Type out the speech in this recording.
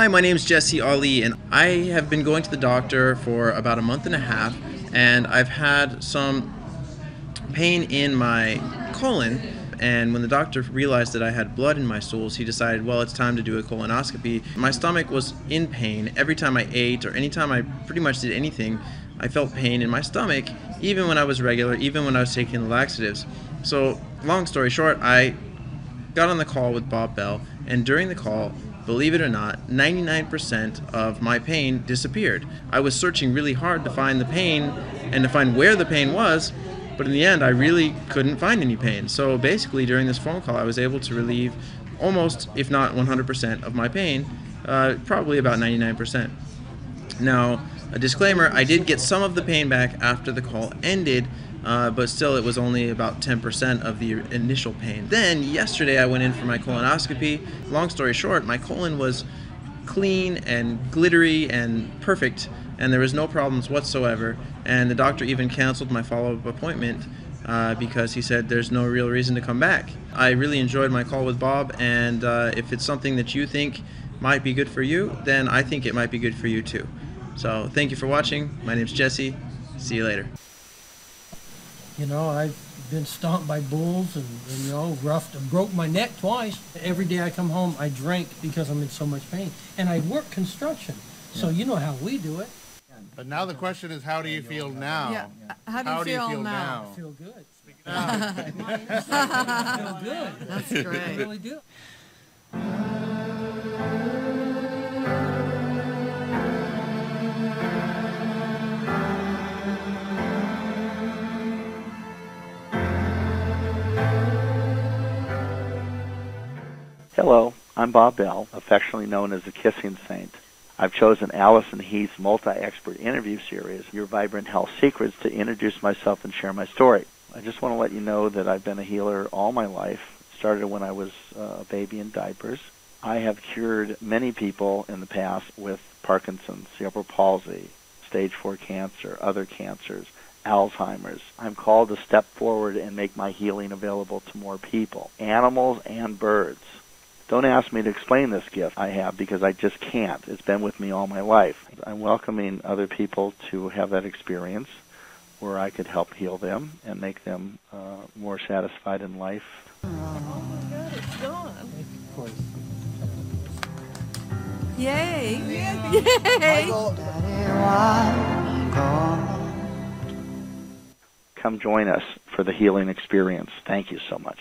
Hi, my name is Jesse Ali, and I have been going to the doctor for about a month and a half, and I've had some pain in my colon. And when the doctor realized that I had blood in my stools, he decided, well, it's time to do a colonoscopy. My stomach was in pain every time I ate or anytime I pretty much did anything. I felt pain in my stomach, even when I was regular, even when I was taking the laxatives. So, long story short, I got on the call with Bob Bell, and during the call, believe it or not, 99% of my pain disappeared. I was searching really hard to find the pain and to find where the pain was, but in the end, I really couldn't find any pain. So basically, during this phone call, I was able to relieve almost, if not 100%, of my pain, uh, probably about 99%. Now, a disclaimer I did get some of the pain back after the call ended, uh, but still it was only about 10% of the initial pain. Then, yesterday, I went in for my colonoscopy. Long story short, my colon was clean and glittery and perfect, and there was no problems whatsoever. And the doctor even canceled my follow up appointment. Uh, because he said there's no real reason to come back. I really enjoyed my call with Bob, and uh, if it's something that you think might be good for you, then I think it might be good for you too. So thank you for watching. My name's Jesse. See you later. You know, I've been stomped by bulls and, and you know, roughed and broke my neck twice. Every day I come home, I drink because I'm in so much pain. And I work construction, so you know how we do it. But now the question is, how do you feel now? Yeah. Uh, how do you, How do you feel, feel now? I feel good. now? I feel good. That's great. I great. really do. I'm Bob Bell, affectionately known as the Kissing Saint. I've chosen Alison Heath's multi-expert interview series, Your Vibrant Health Secrets, to introduce myself and share my story. I just want to let you know that I've been a healer all my life. Started when I was uh, a baby in diapers. I have cured many people in the past with Parkinson's, cerebral palsy, stage 4 cancer, other cancers, Alzheimer's. I'm called to step forward and make my healing available to more people, animals and birds. Don't ask me to explain this gift I have because I just can't. It's been with me all my life. I'm welcoming other people to have that experience where I could help heal them and make them uh, more satisfied in life. Oh my God, it's gone. Of course. Yay! Yay! Come join us for the healing experience. Thank you so much.